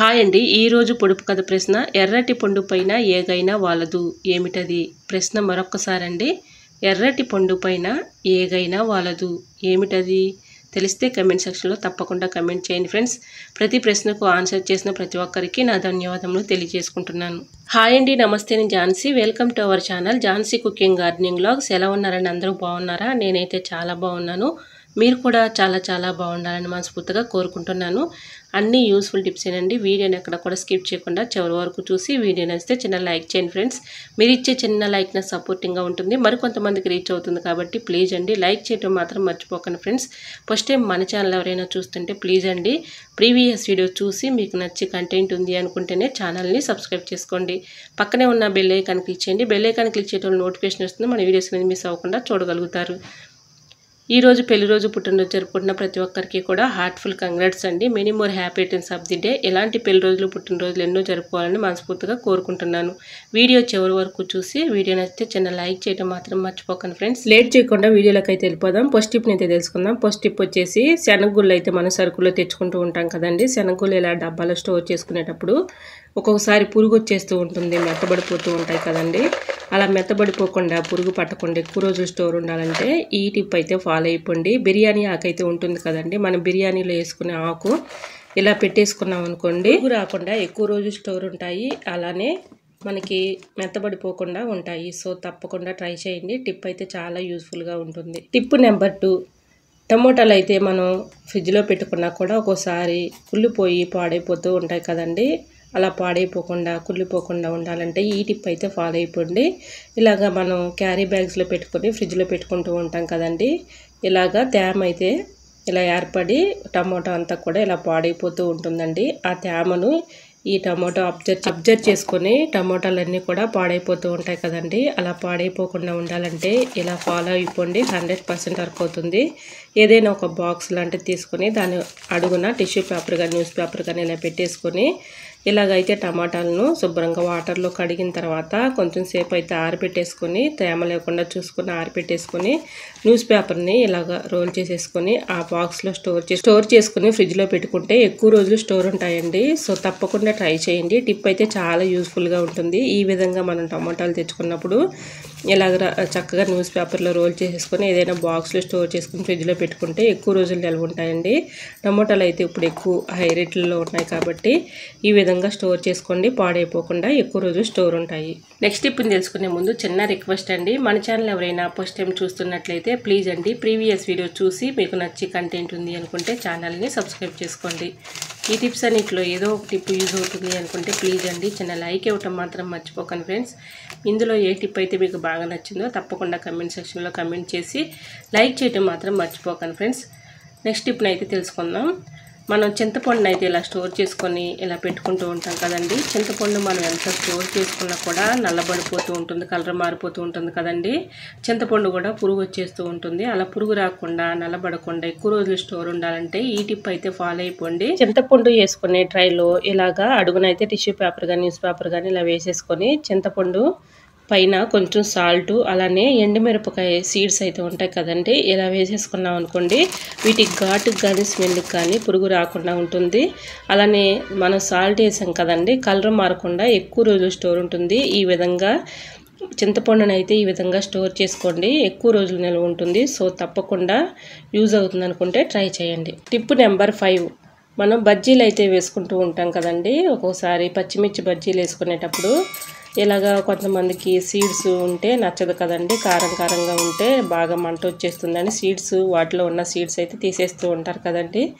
Hi అండి. ఈరోజు పొడుపు కథ ప్రశ్న ఎర్రటి పండు పైన ఏగైనా వాలదు. ఏమిటది? ప్రశ్న మరొక్కసారి అండి ఎర్రటి పండు పైన ఏగైనా వాలదు. ఏమిటది? తెలిస్తే కమెంట్ సెక్షన్లో తప్పకుండా కమెంట్ చేయండి ఫ్రెండ్స్. ప్రతి ప్రశ్నకు ఆన్సర్ చేసిన ప్రతి ఒక్కరికి నా ధన్యవాదములు తెలియజేసుకుంటున్నాను. హాయ్ అండి. నమస్తే. నేను Jhansi. Welcome to our channel Jhansi cooking gardening logs ఎలా ఉన్నారండి? అందరూ బాగున్నారా? నేనైతే చాలా బాగున్నాను. మీరు కూడా చాలా చాలా బాగుండాలని మనస్ఫూర్తిగా కోరుకుంటున్నాను. అన్ని యూస్ఫుల్ టిప్స్ ఏనండి. వీడియోని ఎక్కడ కూడా స్కిప్ చేయకుండా చివరి వరకు చూసి వీడియో నచ్చితే చిన్న లైక్ చేయండి ఫ్రెండ్స్. మీరు ఇచ్చే చిన్న లైక్ నా సపోర్టింగ్గా ఉంటుంది. మరికొంతమందికి రీచ్ అవుతుంది కాబట్టి ప్లీజ్ అండి లైక్ చేయడం మాత్రం మర్చిపోకండి ఫ్రెండ్స్. ఫస్ట్ టైం మన ఛానల్ ఎవరైనా చూస్తుంటే ప్లీజ్ అండి ప్రీవియస్ వీడియో చూసి మీకు నచ్చి కంటెంట్ ఉంది అనుకుంటేనే ఛానల్ని సబ్స్క్రైబ్ చేసుకోండి. పక్కనే ఉన్న బెల్ ఐకాన్ క్లిక్ చేయండి. బెల్ ఐకాన్ క్లిక్ చేయడం నోటిఫికేషన్ వస్తుంది. మన వీడియోస్ అనేది మిస్ అవ్వకుండా చూడగలుగుతారు. ఈరోజు రోజు పెళ్ళి రోజు పుట్టినరోజు జరుపుకుంటున్న ప్రతి ఒక్కరికి కూడా హార్ట్ఫుల్ కంగ్రాట్స్ అండి. Many more happy returns of the day ఎలాంటి పెళ్ళి రోజులు పుట్టినరోజులు ఎన్నో జరుపుకోవాలని మనస్ఫూర్తిగా కోరుకుంటున్నాను. వీడియో చివరి వరకు చూసి వీడియో నచ్చితే చిన్న లైక్ చేయడం మాత్రం మర్చిపోకండి ఫ్రెండ్స్ లేట్ చేయకుండా వీడియోలోకి అయితే వెళ్ళిపోదాం. ఫస్ట్ టిప్ని అయితే తెలుసుకుందాం. ఫస్ట్ టిప్ వచ్చేసి శనగగుళ్ళు అయితే మనం సరుకుల్లో తెచ్చుకుంటూ ఉంటాం కదండి. శనగగుళ్ళు ఇలా డబ్బాలో స్టోర్ చేసుకునేటప్పుడు ఒక్కొక్కసారి పురుగు వచ్చేస్తూ ఉంటుంది మెత్తబడిపోతూ ఉంటాయి కదండి. అలా మెత్తబడిపోకుండా పురుగు పట్టకుండా ఎక్కువ రోజులు స్టోర్ ఉండాలంటే ఈ టిప్ అయితే ఫాలో అయిపోండి. బిర్యానీ ఆకు అయితే ఉంటుంది కదండి. మనం బిర్యానీలో వేసుకునే ఆకు ఇలా పెట్టేసుకున్నాం అనుకోండి పురుగు రాకుండా ఎక్కువ రోజు స్టోర్ ఉంటాయి. అలానే మనకి మెత్తబడిపోకుండా ఉంటాయి. సో తప్పకుండా ట్రై చేయండి. టిప్ అయితే చాలా యూస్ఫుల్గా ఉంటుంది. టిప్ నెంబర్ టూ టమోటాలు అయితే మనం ఫ్రిడ్జ్లో పెట్టుకున్నా కూడా ఒక్కోసారి కుళ్ళిపోయి పాడైపోతూ ఉంటాయి కదండి. అలా పాడైపోకుండా కుళ్ళిపోకుండా ఉండాలంటే ఈ టిప్ అయితే ఫాలో అయిపోండి. ఇలాగా మనం క్యారీ బ్యాగ్స్లో పెట్టుకొని ఫ్రిడ్జ్లో పెట్టుకుంటూ ఉంటాం కదండి. ఇలాగా తేమ అయితే ఇలా ఏర్పడి టమాటో అంతా కూడా ఇలా పాడైపోతూ ఉంటుందండి. ఆ తేమను ఈ టమాటో అబ్జర్వ్ అబ్జర్వ్ చేసుకొని టమాటాలన్నీ కూడా పాడైపోతూ ఉంటాయి కదండి. అలా పాడైపోకుండా ఉండాలంటే ఇలా ఫాలో అయిపోండి. హండ్రెడ్ పర్సెంట్ వర్క్ అవుతుంది. ఏదైనా ఒక బాక్స్ లాంటిది తీసుకొని దాని అడుగున టిష్యూ పేపర్ కానీ న్యూస్ పేపర్ కానీ ఇలా పెట్టేసుకొని ఇలాగైతే టమాటాలను శుభ్రంగా వాటర్లో కడిగిన తర్వాత కొంచెం సేపు అయితే ఆరిపెట్టేసుకొని తేమ లేకుండా చూసుకొని ఆరిపెట్టేసుకొని న్యూస్ పేపర్ని ఇలాగ రోల్ చేసేసుకొని ఆ బాక్స్లో స్టోర్ చేసి స్టోర్ చేసుకుని ఫ్రిడ్జ్లో పెట్టుకుంటే ఎక్కువ రోజులు స్టోర్ ఉంటాయండి. సో తప్పకుండా ట్రై చేయండి. టిప్ అయితే చాలా యూస్ఫుల్గా ఉంటుంది. ఈ విధంగా మనం టమాటాలు తెచ్చుకున్నప్పుడు ఇలాగ చక్కగా న్యూస్ పేపర్లో రోల్ చేసేసుకొని ఏదైనా బాక్స్లో స్టోర్ చేసుకుని ఫ్రిడ్జ్లో పెట్టుకుంటే ఎక్కువ రోజులు నిల్వ ఉంటాయండి. టమోటాలు అయితే ఇప్పుడు ఎక్కువ హై రేట్లలో ఉన్నాయి కాబట్టి ఈ విధంగా స్టోర్ చేసుకోండి పాడైపోకుండా ఎక్కువ రోజులు స్టోర్ ఉంటాయి. నెక్స్ట్ ఇప్పుడు తెలుసుకునే ముందు చిన్న రిక్వెస్ట్ అండి. మన ఛానల్ ఎవరైనా ఫస్ట్ టైం చూస్తున్నట్లయితే ప్లీజ్ అండి ప్రీవియస్ వీడియో చూసి మీకు నచ్చి కంటెంట్ ఉంది అనుకుంటే ఛానల్ని సబ్స్క్రైబ్ చేసుకోండి. ఈ టిప్స్ అన్నింటిలో ఏదో ఒక టిప్ యూజ్ అవుతుంది అనుకుంటే ప్లీజ్ అండి. చిన్న లైక్ ఇవ్వటం మాత్రం మర్చిపోకండి ఫ్రెండ్స్. ఇందులో ఏ టిప్ అయితే మీకు బాగా నచ్చిందో తప్పకుండా కమెంట్ సెక్షన్లో కమెంట్ చేసి లైక్ చేయటం మాత్రం మర్చిపోకండి ఫ్రెండ్స్. నెక్స్ట్ టిప్ని అయితే తెలుసుకుందాం. మనం చింతపండుని అయితే ఇలా స్టోర్ చేసుకొని ఇలా పెట్టుకుంటూ ఉంటాం కదండి. చింతపండు మనం ఎంత స్టోర్ చేసుకున్నా కూడా నల్లబడిపోతూ ఉంటుంది కలర్ మారిపోతూ ఉంటుంది కదండి. చింతపండు కూడా పురుగు వచ్చేస్తూ ఉంటుంది. అలా పురుగు రాకుండా నల్లబడకుండా ఎక్కువ రోజులు స్టోర్ ఉండాలంటే ఈ టిప్ అయితే ఫాలో అయిపోండి. చింతపండు వేసుకునే ట్రైలో ఇలాగా అడుగునైతే టిష్యూ పేపర్ కానీ న్యూస్ పేపర్ కానీ ఇలా వేసేసుకొని చింతపండు పైన కొంచెం సాల్ట్ అలానే ఎండుమిరపకాయ సీడ్స్ అయితే ఉంటాయి కదండి. ఇలా వేసేసుకున్నాం అనుకోండి వీటికి ఘాటుకి కానీ స్మెల్కి కానీ పురుగు రాకుండా ఉంటుంది. అలానే మనం సాల్ట్ వేసాం కదండి కలర్ మారకుండా ఎక్కువ రోజులు స్టోర్ ఉంటుంది. ఈ విధంగా చింతపండును అయితే ఈ విధంగా స్టోర్ చేసుకోండి. ఎక్కువ రోజులు నిల్వ ఉంటుంది. సో తప్పకుండా యూజ్ అవుతుంది అనుకుంటే ట్రై చేయండి. Tip number five. మనం బజ్జీలు అయితే వేసుకుంటూ ఉంటాం కదండి. ఒక్కోసారి పచ్చిమిర్చి బజ్జీలు వేసుకునేటప్పుడు ఇలాగా కొంతమందికి సీడ్స్ ఉంటే నచ్చదు కదండి. కారం కారంగా ఉంటే బాగా మంట వచ్చేస్తుందని సీడ్స్ వాటిలో ఉన్న సీడ్స్ అయితే తీసేస్తూ ఉంటారు కదండి.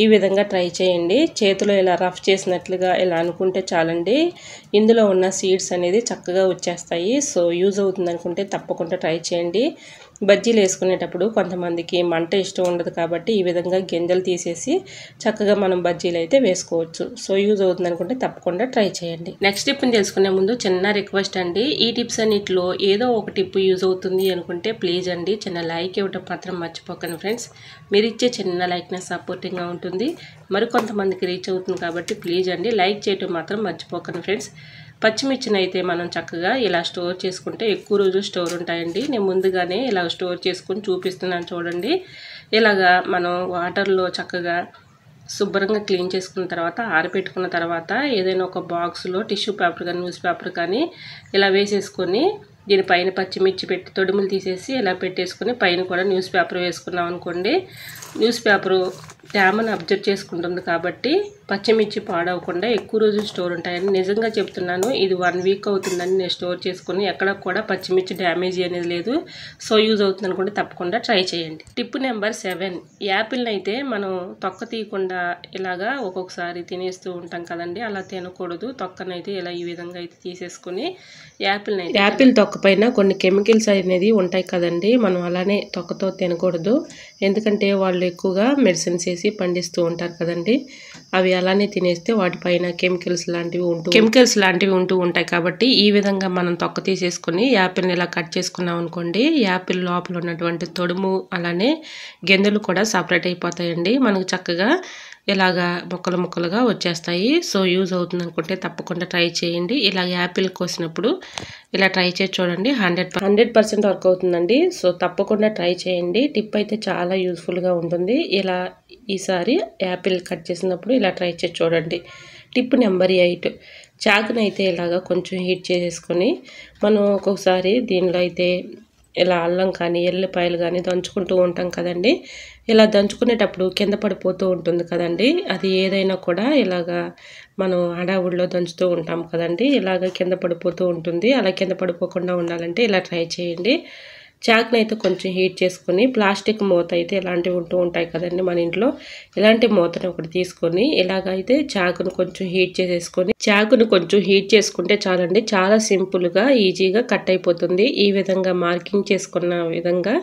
ఈ విధంగా ట్రై చేయండి. చేతిలో ఇలా రఫ్ చేసినట్లుగా ఇలా అనుకుంటే చాలండి. ఇందులో ఉన్న సీడ్స్ అనేది చక్కగా వచ్చేస్తాయి. సో యూజ్ అవుతుంది అనుకుంటే తప్పకుండా ట్రై చేయండి. బజ్జీలు వేసుకునేటప్పుడు కొంతమందికి మంట ఇష్టం ఉండదు కాబట్టి ఈ విధంగా గింజలు తీసేసి చక్కగా మనం బజ్జీలు అయితే వేసుకోవచ్చు. సో యూజ్ అవుతుంది అనుకుంటే తప్పకుండా ట్రై చేయండి. నెక్స్ట్ టిప్ని తెలుసుకునే ముందు చిన్న రిక్వెస్ట్ అండి. ఈ టిప్స్ అన్నిటిలో ఏదో ఒక టిప్ యూజ్ అవుతుంది అనుకుంటే ప్లీజ్ అండి చిన్న లైక్ ఇవ్వటం మాత్రం మర్చిపోకండి ఫ్రెండ్స్ మీరు ఇచ్చే చిన్న లైక్నెస్ సపోర్టింగ్గా ఉంటుంది. మరికొంతమందికి రీచ్ అవుతుంది కాబట్టి ప్లీజ్ అండి లైక్ చేయటం మాత్రం మర్చిపోకండి ఫ్రెండ్స్ పచ్చిమిర్చిని అయితే మనం చక్కగా ఇలా స్టోర్ చేసుకుంటే ఎక్కువ రోజులు స్టోర్ ఉంటాయండి. నేను ముందుగానే ఇలా స్టోర్ చేసుకుని చూపిస్తున్నాను చూడండి. ఇలాగా మనం వాటర్లో చక్కగా శుభ్రంగా క్లీన్ చేసుకున్న తర్వాత ఆరబెట్టుకున్న తర్వాత ఏదైనా ఒక బాక్స్లో టిష్యూ పేపర్ కానీ న్యూస్ పేపర్ కానీ ఇలా వేసేసుకొని దీనిపైన పచ్చిమిర్చి పెట్టి తొడుములు తీసేసి ఇలా పెట్టేసుకొని పైన కూడా న్యూస్ పేపర్ వేసుకున్నాం అనుకోండి. న్యూస్ పేపరు తేమను అబ్జర్వ్ చేసుకుంటుంది కాబట్టి పచ్చిమిర్చి పాడవకుండా ఎక్కువ రోజులు స్టోర్ ఉంటాయని నిజంగా చెప్తున్నాను. ఇది వన్ వీక్ అవుతుందని నేను స్టోర్ చేసుకుని ఎక్కడ కూడా పచ్చిమిర్చి డ్యామేజ్ అనేది లేదు. సో యూజ్ అవుతుందని కూడా తప్పకుండా ట్రై చేయండి. Tip number seven. యాపిల్ని అయితే మనం తొక్క తీయకుండా ఇలాగా ఒక్కొక్కసారి తినేస్తూ ఉంటాం కదండి అలా తినకూడదు. తొక్కనైతే ఇలా ఈ విధంగా అయితే తీసేసుకుని యాపిల్ని అయితే యాపిల్ తొక్క పైన కొన్ని కెమికల్స్ అనేది ఉంటాయి కదండి మనం అలానే తొక్కతో తినకూడదు. ఎందుకంటే వాళ్ళు ఎక్కువగా మెడిసిన్స్ వేసి పండిస్తూ ఉంటారు కదండి. అవి అలానే తినేస్తే వాటిపైన కెమికల్స్ లాంటివి ఉంటూ కెమికల్స్ లాంటివి ఉంటూ ఉంటాయి కాబట్టి ఈ విధంగా మనం తొక్క తీసేసుకుని యాపిల్ని ఇలా కట్ చేసుకున్నాం అనుకోండి యాపిల్ లోపల ఉన్నటువంటి తొడుము అలానే గింజలు కూడా సపరేట్ అయిపోతాయండి. మనకు చక్కగా ఇలాగా ముక్కలు ముక్కలుగా వచ్చేస్తాయి. సో యూజ్ అవుతుంది అనుకుంటే తప్పకుండా ట్రై చేయండి. ఇలా యాపిల్ కోసినప్పుడు ఇలా ట్రై చేసి చూడండి. హండ్రెడ్ హండ్రెడ్ పర్సెంట్ వర్క్ అవుతుందండి. సో తప్పకుండా ట్రై చేయండి. టిప్ అయితే చాలా యూస్ఫుల్గా ఉంటుంది. ఇలా ఈసారి యాపిల్ కట్ చేసినప్పుడు ఇలా ట్రై చేసి చూడండి. టిప్ నెంబర్ ఎయిట్ చాకునైతే ఇలాగ కొంచెం హీట్ చేసేసుకొని మనం ఒక్కొక్కసారి దీనిలో అయితే ఇలా అల్లం కానీ ఎల్లిపాయలు కానీ దంచుకుంటూ ఉంటాం కదండి. ఇలా దంచుకునేటప్పుడు కింద పడిపోతూ ఉంటుంది కదండి. అది ఏదైనా కూడా ఇలాగా మనం హడావుడిలో దంచుతూ ఉంటాం కదండి. ఇలాగ కింద పడిపోతూ ఉంటుంది. అలా కింద పడిపోకుండా ఉండాలంటే ఇలా ట్రై చేయండి. చాక్ని అయితే కొంచెం హీట్ చేసుకొని ప్లాస్టిక్ మూత అయితే ఇలాంటివి ఉంటూ ఉంటాయి కదండి మన ఇంట్లో. ఇలాంటి మూతను ఒకటి తీసుకొని ఇలాగైతే చాకును కొంచెం హీట్ చేసేసుకొని చాకును కొంచెం హీట్ చేసుకుంటే చాలండి. చాలా సింపుల్గా ఈజీగా కట్ అయిపోతుంది. ఈ విధంగా మార్కింగ్ చేసుకున్న విధంగా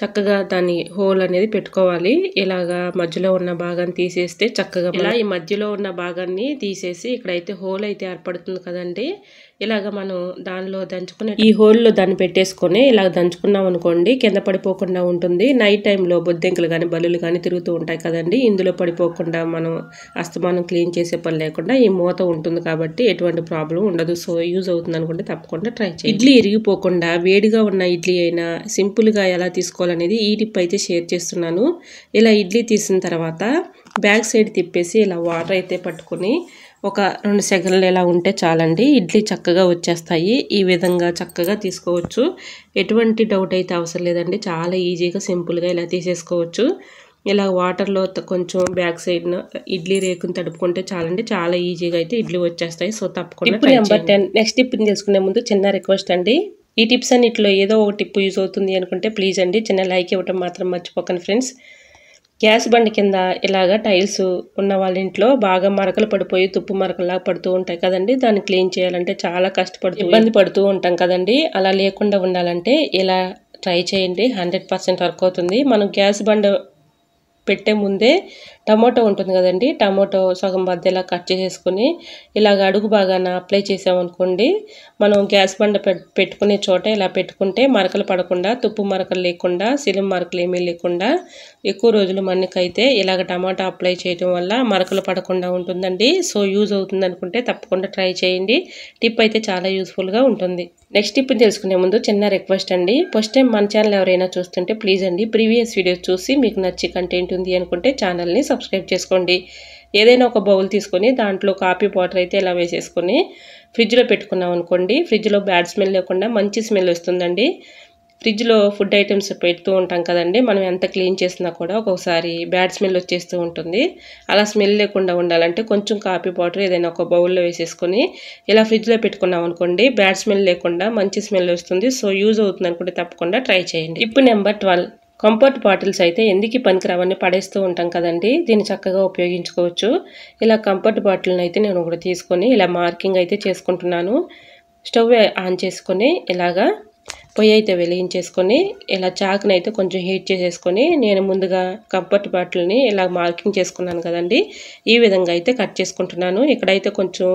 చక్కగా దాని హోల్ అనేది పెట్టుకోవాలి. ఇలాగా మధ్యలో ఉన్న భాగాన్ని తీసేస్తే చక్కగా ఇలా ఈ మధ్యలో ఉన్న భాగాన్ని తీసేసి ఇక్కడైతే హోల్ అయితే ఏర్పడుతుంది కదండి. ఇలాగ మనం దానిలో దంచుకునే ఈ హోల్లో దాన్ని పెట్టేసుకొని ఇలా దంచుకున్నాం అనుకోండి కింద పడిపోకుండా ఉంటుంది. నైట్ టైంలో బొద్దెంకులు కానీ బల్లులు కానీ తిరుగుతూ ఉంటాయి కదండి. ఇందులో పడిపోకుండా మనం అస్తమానం క్లీన్ చేసే పని లేకుండా ఈ మూత ఉంటుంది కాబట్టి ఎటువంటి ప్రాబ్లం ఉండదు. సో యూజ్ అవుతుంది అనుకుంటే తప్పకుండా ట్రై చేయండి. ఇడ్లీ ఇరిగిపోకుండా వేడిగా ఉన్న ఇడ్లీ అయినా సింపుల్గా ఎలా తీసుకోవాలనేది ఈ టిప్ అయితే షేర్ చేస్తున్నాను. ఇలా ఇడ్లీ తీసిన తర్వాత బ్యాక్ సైడ్ తిప్పేసి ఇలా వాటర్ అయితే పట్టుకొని ఒక రెండు సెకండ్లు ఇలా ఉంటే చాలండి. ఇడ్లీ చక్కగా వచ్చేస్తాయి. ఈ విధంగా చక్కగా తీసుకోవచ్చు. ఎటువంటి డౌట్ అయితే అవసరం లేదండి. చాలా ఈజీగా సింపుల్గా ఇలా తీసేసుకోవచ్చు. ఇలా వాటర్లో కొంచెం బ్యాక్ సైడ్ ఇడ్లీ రేకుని తడుపుకుంటే చాలండి. చాలా ఈజీగా అయితే ఇడ్లీ వచ్చేస్తాయి. సో తప్పకుండా నెంబర్ టెన్. నెక్స్ట్ టిప్ తెలుసుకునే ముందు చిన్న రిక్వెస్ట్ అండి. ఈ టిప్స్ అన్నిటిలో ఏదో ఒక టిప్ యూజ్ అవుతుంది అనుకుంటే ప్లీజ్ అండి. చిన్న లైక్ ఇవ్వడం మాత్రం మర్చిపోకండి ఫ్రెండ్స్. గ్యాస్ బండి కింద ఇలాగ టైల్స్ ఉన్న వాళ్ళ ఇంట్లో బాగా మరకలు పడిపోయి తుప్పు మరకల్లా పడుతూ ఉంటాయి కదండి. దాన్ని క్లీన్ చేయాలంటే చాలా కష్టపడుతూ ఇబ్బంది పడుతూ ఉంటాం కదండి. అలా లేకుండా ఉండాలంటే ఇలా ట్రై చేయండి. హండ్రెడ్ పర్సెంట్ వర్క్ అవుతుంది. మనం గ్యాస్ బండ పెట్టే ముందే టమోటో ఉంటుంది కదండి టమోటో సగం మధ్యలా కట్ చేసేసుకొని ఇలాగ అడుగు బాగాన అప్లై చేసామనుకోండి మనం గ్యాస్ బండ పెట్టుకునే చోట ఇలా పెట్టుకుంటే మరకలు పడకుండా తుప్పు మరకలు లేకుండా సిలిం మరకలు ఏమీ లేకుండా ఎక్కువ రోజులు మన్నికైతే ఇలాగ టమాటా అప్లై చేయడం వల్ల మరకలు పడకుండా ఉంటుందండి. సో యూజ్ అవుతుంది అనుకుంటే తప్పకుండా ట్రై చేయండి. టిప్ అయితే చాలా యూస్ఫుల్గా ఉంటుంది. నెక్స్ట్ టిప్ తెలుసుకునే ముందు చిన్న రిక్వెస్ట్ అండి. ఫస్ట్ టైం మన ఛానల్ ఎవరైనా చూస్తుంటే ప్లీజ్ అండి ప్రీవియస్ వీడియోస్ చూసి మీకు నచ్చి కంటెంట్ ఉంది అనుకుంటే ఛానల్ని సబ్స్క్రైబ్ చేసుకోండి. ఏదైనా ఒక బౌల్ తీసుకొని దాంట్లో కాఫీ వాటర్ అయితే ఇలా వేసేసుకొని ఫ్రిడ్జ్లో పెట్టుకున్నాం అనుకోండి. ఫ్రిడ్జ్లో బ్యాడ్ స్మెల్ లేకుండా మంచి స్మెల్ వస్తుందండి. ఫ్రిడ్జ్లో ఫుడ్ ఐటమ్స్ పెడుతూ ఉంటాం కదండి. మనం ఎంత క్లీన్ చేసినా కూడా ఒక్కొక్కసారి బ్యాడ్ స్మెల్ వచ్చేస్తూ ఉంటుంది. అలా స్మెల్ లేకుండా ఉండాలంటే కొంచెం కాఫీ పౌడర్ ఏదైనా ఒక బౌల్లో వేసేసుకొని ఇలా ఫ్రిడ్జ్లో పెట్టుకున్నాం అనుకోండి బ్యాడ్ స్మెల్ లేకుండా మంచి స్మెల్ వస్తుంది. సో యూజ్ అవుతుంది అనుకుంటే తప్పకుండా ట్రై చేయండి. ఇప్పుడు నెంబర్ ట్వెల్వ్ కంఫర్ట్ బాటిల్స్ అయితే ఎందుకు పనికిరావన్నీ పడేస్తూ ఉంటాం కదండి. దీన్ని చక్కగా ఉపయోగించుకోవచ్చు. ఇలా కంఫర్ట్ బాటిల్ని అయితే నేను ఒకటి తీసుకొని ఇలా మార్కింగ్ అయితే చేసుకుంటున్నాను. స్టవ్ ఆన్ చేసుకొని ఇలాగా పొయ్యి అయితే వెలిగించేసుకొని ఇలా చాకుని అయితే కొంచెం హీట్ చేసేసుకొని నేను ముందుగా కంఫర్ట్ బాటిల్ని ఇలా మార్కింగ్ చేసుకున్నాను కదండి. ఈ విధంగా అయితే కట్ చేసుకుంటున్నాను. ఇక్కడైతే కొంచెం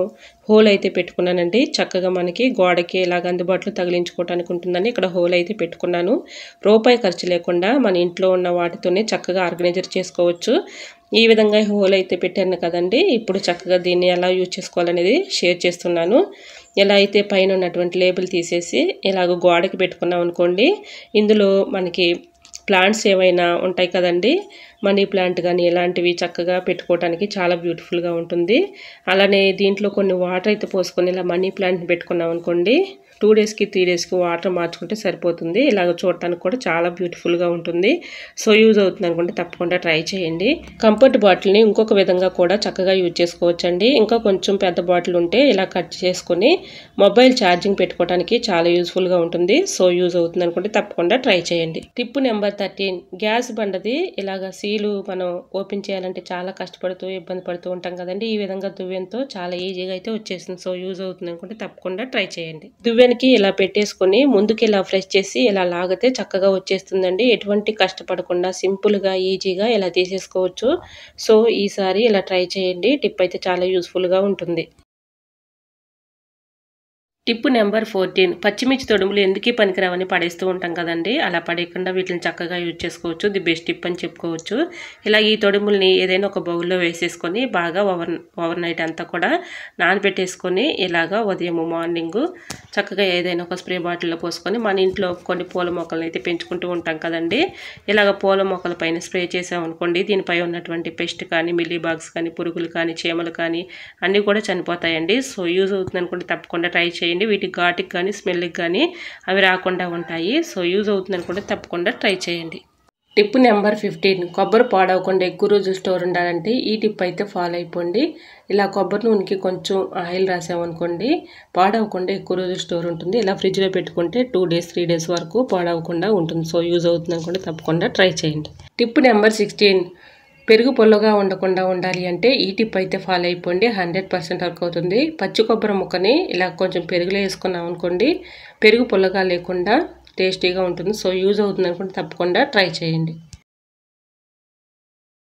హోల్ అయితే పెట్టుకున్నానండి. చక్కగా మనకి గోడకి ఇలాగ అందుబాటులో తగిలించుకోవడానికి ఉంటుందని ఇక్కడ హోల్ అయితే పెట్టుకున్నాను. రూపాయి ఖర్చు లేకుండా మన ఇంట్లో ఉన్న వాటితోనే చక్కగా ఆర్గనైజర్ చేసుకోవచ్చు. ఈ విధంగా హోల్ అయితే పెట్టాను కదండి. ఇప్పుడు చక్కగా దీన్ని ఎలా యూజ్ చేసుకోవాలనేది షేర్ చేస్తున్నాను. ఎలా అయితే పైన ఉన్నటువంటి లేబుల్ తీసేసి ఇలాగ గోడకి పెట్టుకున్నాం అనుకోండి ఇందులో మనకి ప్లాంట్స్ ఏమైనా ఉంటాయి కదండి మనీ ప్లాంట్ కానీ ఇలాంటివి చక్కగా పెట్టుకోవడానికి చాలా బ్యూటిఫుల్గా ఉంటుంది. అలానే దీంట్లో కొన్ని వాటర్ అయితే పోసుకొని ఇలా మనీ ప్లాంట్ పెట్టుకున్నాం అనుకోండి టూ డేస్కి త్రీ డేస్కి వాటర్ మార్చుకుంటే సరిపోతుంది. ఇలాగ చూడటానికి కూడా చాలా బ్యూటిఫుల్గా ఉంటుంది. సో యూజ్ అవుతుంది అనుకుంటే తప్పకుండా ట్రై చేయండి. కంఫర్ట్ బాటిల్ని ఇంకొక విధంగా కూడా చక్కగా యూజ్ చేసుకోవచ్చండి. ఇంకా కొంచెం పెద్ద బాటిల్ ఉంటే ఇలా కట్ చేసుకొని మొబైల్ ఛార్జింగ్ పెట్టుకోవడానికి చాలా యూజ్ఫుల్గా ఉంటుంది. సో యూజ్ అవుతుంది అనుకుంటే తప్పకుండా ట్రై చేయండి. Tip number thirteen. గ్యాస్ బండది ఇలాగ సీలు మనం ఓపెన్ చేయాలంటే చాలా కష్టపడుతూ ఇబ్బంది పడుతూ ఉంటాం కదండి. ఈ విధంగా దువ్వెంతో చాలా ఈజీగా అయితే వచ్చేసింది. సో యూజ్ అవుతుంది అనుకుంటే తప్పకుండా ట్రై చేయండి. దువ్వెనకి ఇలా పెట్టేసుకొని ముందుకి ఇలా ఫ్రెష్ చేసి ఇలా లాగితే చక్కగా వచ్చేస్తుందండి. ఎటువంటి కష్టపడకుండా సింపుల్గా ఈజీగా ఇలా తీసేసుకోవచ్చు. సో ఈసారి ఇలా ట్రై చేయండి. టిప్ అయితే చాలా యూస్ఫుల్గా ఉంటుంది. Tip number fourteen. పచ్చిమిర్చి తొడుములు ఎందుకు పనికిరావని పడేస్తూ ఉంటాం కదండి. అలా పడేయకుండా వీటిని చక్కగా యూజ్ చేసుకోవచ్చు. ది బెస్ట్ టిప్ అని చెప్పుకోవచ్చు. ఇలా ఈ తొడుముల్ని ఏదైనా ఒక బౌల్లో వేసేసుకొని బాగా ఓవర్ ఓవర్ నైట్ అంతా కూడా నానబెట్టేసుకొని ఇలాగా ఉదయం మార్నింగ్ చక్కగా ఏదైనా ఒక స్ప్రే బాటిల్లో పోసుకొని మన ఇంట్లో కొన్ని పూల మొక్కలను అయితే పెంచుకుంటూ ఉంటాం కదండి. ఇలాగ పూల మొక్కల పైన స్ప్రే చేసామనుకోండి దీనిపై ఉన్నటువంటి పెస్ట్ కానీ మిల్లీ బాగ్స్ కానీ పురుగులు కానీ చీమలు కానీ అన్నీ కూడా చనిపోతాయండి. సో యూజ్ అవుతుంది అనుకుంటే తప్పకుండా ట్రై చేయండి. వీటి ఘాటికి కానీ స్మెల్కి కానీ అవి రాకుండా ఉంటాయి. సో యూజ్ అవుతుంది అనుకుంటే తప్పకుండా ట్రై చేయండి. Tip number fifteen. కొబ్బరి పాడవకుండా ఎక్కువ రోజులు స్టోర్ ఉండాలంటే ఈ టిప్ అయితే ఫాలో అయిపోండి. ఇలా కొబ్బరి నూనెకి కొంచెం ఆయిల్ రాసామనుకోండి పాడవకుండా ఎక్కువ రోజులు స్టోర్ ఉంటుంది. ఇలా ఫ్రిడ్జ్లో పెట్టుకుంటే టూ డేస్ త్రీ డేస్ వరకు పాడవకుండా ఉంటుంది. సో యూజ్ అవుతుంది అనుకుంటే తప్పకుండా ట్రై చేయండి. Tip number sixteen. పెరుగు పొల్లగా ఉండకుండా ఉండాలి అంటే ఈ టిప్ అయితే ఫాలో అయిపోండి. హండ్రెడ్ పర్సెంట్ వర్క్ అవుతుంది. పచ్చి కొబ్బరి ముక్కని ఇలా కొంచెం పెరుగులో వేసుకున్నాం అనుకోండి పెరుగు పొల్లగా లేకుండా టేస్టీగా ఉంటుంది. సో యూజ్ అవుతుంది అనుకుంటే తప్పకుండా ట్రై చేయండి.